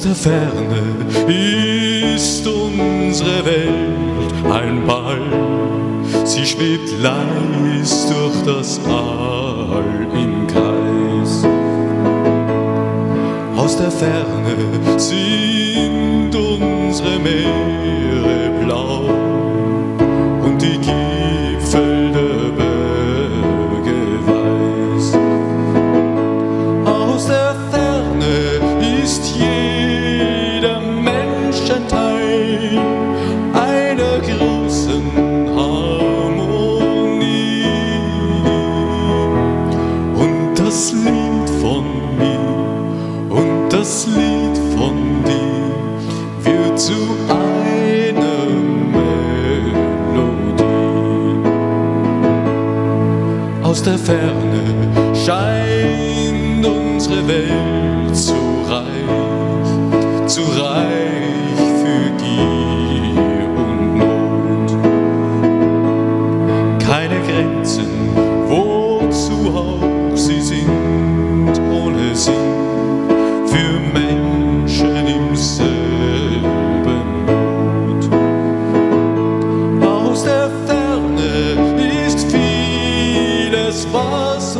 der Ferne ist unsere Welt ein Ball. Sie schwebt leis durch das All im Kreis. Aus der Ferne sind unsere Meere von mir und das Lied von dir wird zu einer Melodie. Aus der Ferne scheint unsere Welt resposta.